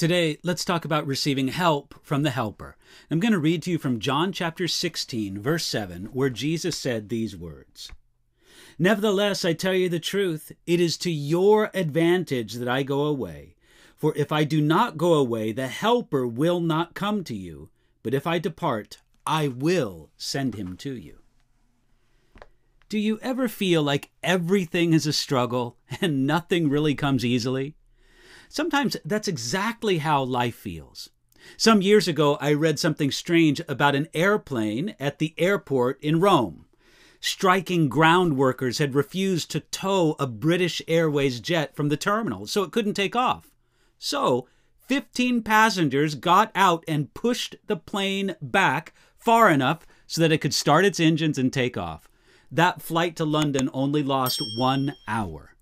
Today, let's talk about receiving help from the Helper. I'm going to read to you from John chapter 16, verse 7, where Jesus said these words Nevertheless, I tell you the truth, it is to your advantage that I go away. For if I do not go away, the Helper will not come to you. But if I depart, I will send him to you. Do you ever feel like everything is a struggle and nothing really comes easily? Sometimes that's exactly how life feels. Some years ago, I read something strange about an airplane at the airport in Rome. Striking ground workers had refused to tow a British Airways jet from the terminal, so it couldn't take off. So, 15 passengers got out and pushed the plane back far enough so that it could start its engines and take off. That flight to London only lost one hour.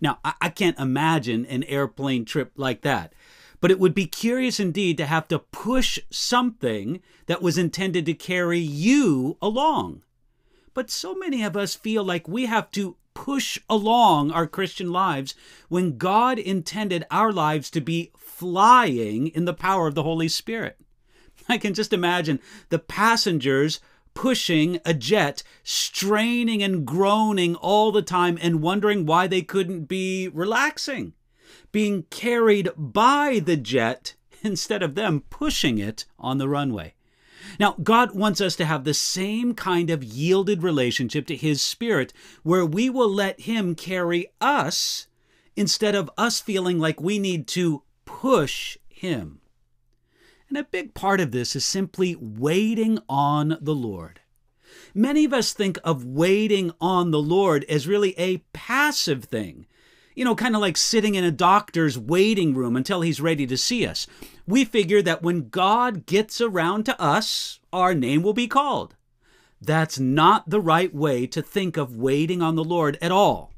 Now, I, can't imagine an airplane trip like that, but it would be curious indeed to have to push something that was intended to carry you along. But so many of us feel like we have to push along our Christian lives when God intended our lives to be flying in the power of the Holy Spirit. I can just imagine the passengers pushing a jet, straining and groaning all the time and wondering why they couldn't be relaxing, being carried by the jet instead of them pushing it on the runway. Now, God wants us to have the same kind of yielded relationship to His Spirit where we will let Him carry us instead of us feeling like we need to push Him. And a big part of this is simply waiting on the Lord. Many of us think of waiting on the Lord as really a passive thing. You know, kind of like sitting in a doctor's waiting room until he's ready to see us. We figure that when God gets around to us, our name will be called. That's not the right way to think of waiting on the Lord at all.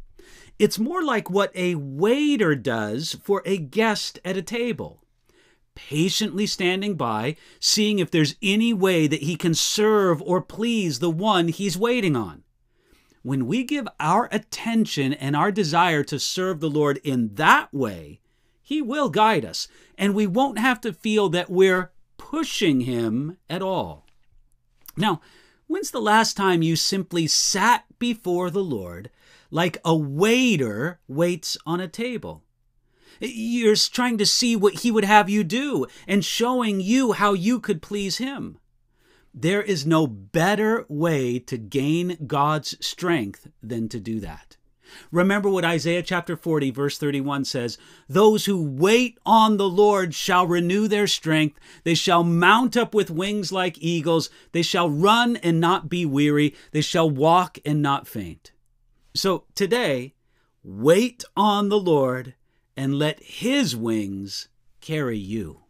It's more like what a waiter does for a guest at a table patiently standing by, seeing if there's any way that he can serve or please the one he's waiting on. When we give our attention and our desire to serve the Lord in that way, he will guide us, and we won't have to feel that we're pushing him at all. Now, when's the last time you simply sat before the Lord like a waiter waits on a table? You're trying to see what he would have you do and showing you how you could please him. There is no better way to gain God's strength than to do that. Remember what Isaiah chapter 40, verse 31 says Those who wait on the Lord shall renew their strength. They shall mount up with wings like eagles. They shall run and not be weary. They shall walk and not faint. So today, wait on the Lord and let his wings carry you.